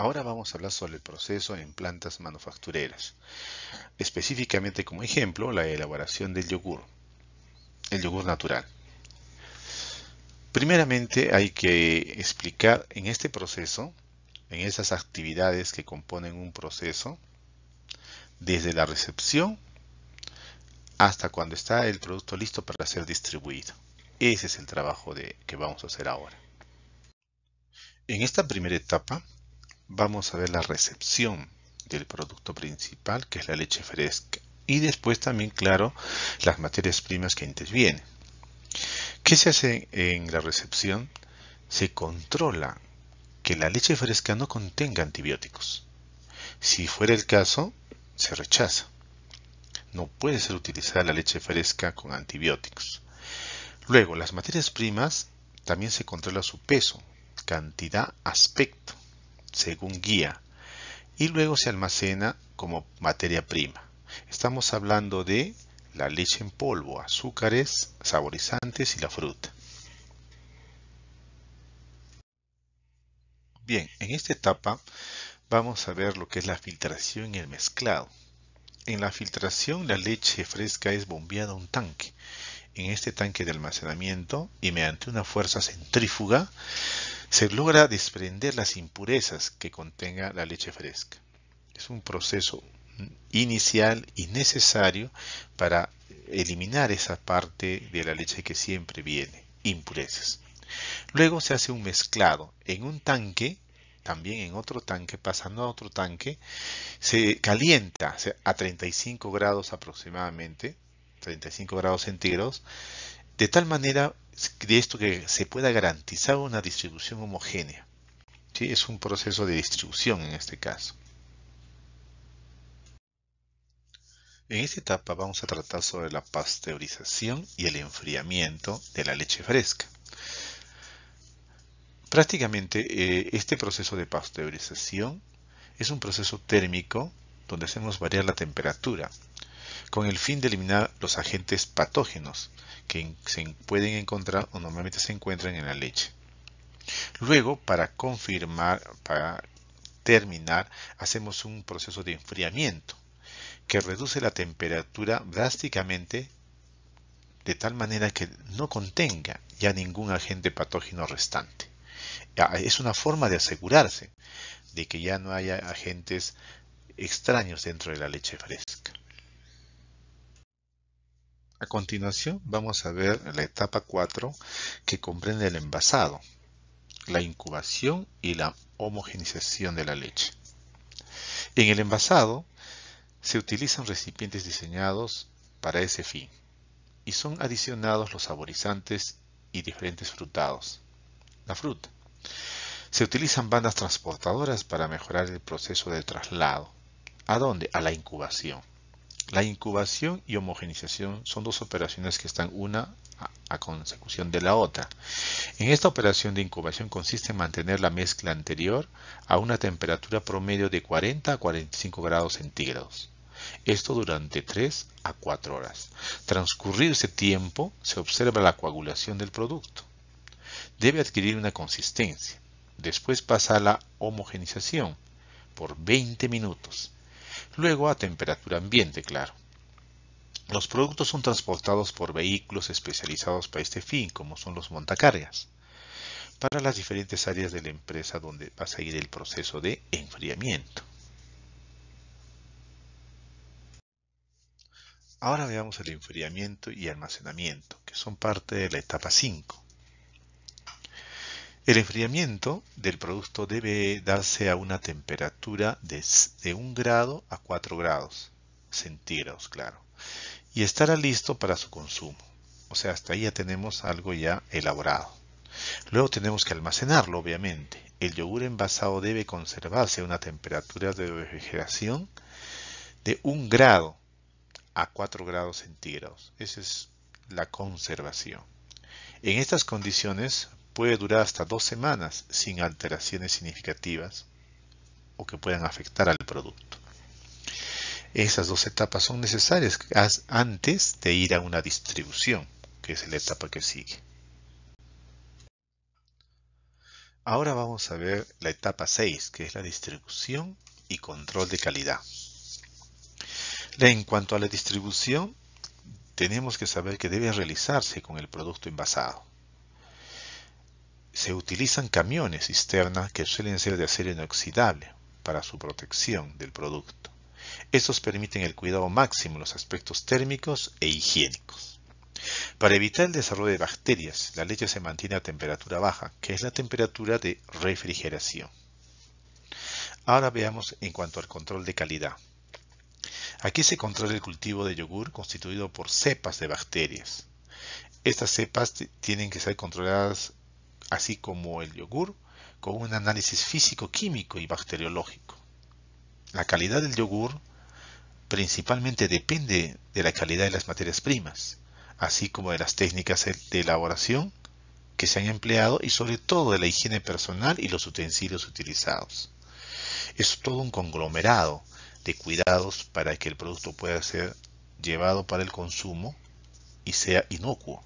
Ahora vamos a hablar sobre el proceso en plantas manufactureras. Específicamente como ejemplo, la elaboración del yogur, el yogur natural. Primeramente hay que explicar en este proceso, en esas actividades que componen un proceso, desde la recepción hasta cuando está el producto listo para ser distribuido. Ese es el trabajo de, que vamos a hacer ahora. En esta primera etapa vamos a ver la recepción del producto principal, que es la leche fresca. Y después también, claro, las materias primas que intervienen. ¿Qué se hace en la recepción? Se controla que la leche fresca no contenga antibióticos. Si fuera el caso, se rechaza. No puede ser utilizada la leche fresca con antibióticos. Luego, las materias primas también se controla su peso, cantidad, aspecto según guía y luego se almacena como materia prima. Estamos hablando de la leche en polvo, azúcares, saborizantes y la fruta. Bien, en esta etapa vamos a ver lo que es la filtración y el mezclado. En la filtración la leche fresca es bombeada a un tanque. En este tanque de almacenamiento y mediante una fuerza centrífuga se logra desprender las impurezas que contenga la leche fresca. Es un proceso inicial y necesario para eliminar esa parte de la leche que siempre viene, impurezas. Luego se hace un mezclado en un tanque, también en otro tanque, pasando a otro tanque, se calienta a 35 grados aproximadamente, 35 grados centígrados, de tal manera de esto que se pueda garantizar una distribución homogénea. ¿Sí? Es un proceso de distribución en este caso. En esta etapa vamos a tratar sobre la pasteurización y el enfriamiento de la leche fresca. Prácticamente eh, este proceso de pasteurización es un proceso térmico donde hacemos variar la temperatura con el fin de eliminar los agentes patógenos que se pueden encontrar o normalmente se encuentran en la leche. Luego, para confirmar, para terminar, hacemos un proceso de enfriamiento que reduce la temperatura drásticamente de tal manera que no contenga ya ningún agente patógeno restante. Es una forma de asegurarse de que ya no haya agentes extraños dentro de la leche fresca. A continuación vamos a ver la etapa 4 que comprende el envasado, la incubación y la homogenización de la leche. En el envasado se utilizan recipientes diseñados para ese fin y son adicionados los saborizantes y diferentes frutados, la fruta. Se utilizan bandas transportadoras para mejorar el proceso de traslado. ¿A dónde? A la incubación. La incubación y homogenización son dos operaciones que están una a, consecución de la otra. En esta operación de incubación consiste en mantener la mezcla anterior a una temperatura promedio de 40 a 45 grados centígrados. Esto durante 3 a 4 horas. Transcurrido ese tiempo, se observa la coagulación del producto. Debe adquirir una consistencia. Después pasa a la homogenización por 20 minutos luego a temperatura ambiente, claro. Los productos son transportados por vehículos especializados para este fin, como son los montacargas, para las diferentes áreas de la empresa donde va a seguir el proceso de enfriamiento. Ahora veamos el enfriamiento y almacenamiento, que son parte de la etapa 5. El enfriamiento del producto debe darse a una temperatura de, 1 grado a 4 grados centígrados, claro, y estará listo para su consumo. O sea, hasta ahí ya tenemos algo ya elaborado. Luego tenemos que almacenarlo, obviamente. El yogur envasado debe conservarse a una temperatura de refrigeración de 1 grado a 4 grados centígrados. Esa es la conservación. En estas condiciones puede durar hasta dos semanas sin alteraciones significativas o que puedan afectar al producto. Esas dos etapas son necesarias antes de ir a una distribución, que es la etapa que sigue. Ahora vamos a ver la etapa 6, que es la distribución y control de calidad. En cuanto a la distribución, tenemos que saber que debe realizarse con el producto envasado. Se utilizan camiones cisterna que suelen ser de acero inoxidable para su protección del producto. Estos permiten el cuidado máximo en los aspectos térmicos e higiénicos. Para evitar el desarrollo de bacterias, la leche se mantiene a temperatura baja, que es la temperatura de refrigeración. Ahora veamos en cuanto al control de calidad. Aquí se controla el cultivo de yogur constituido por cepas de bacterias. Estas cepas tienen que ser controladas así como el yogur con un análisis físico, químico y bacteriológico. La calidad del yogur principalmente depende de la calidad de las materias primas, así como de las técnicas de elaboración que se han empleado y sobre todo de la higiene personal y los utensilios utilizados. Es todo un conglomerado de cuidados para que el producto pueda ser llevado para el consumo y sea inocuo.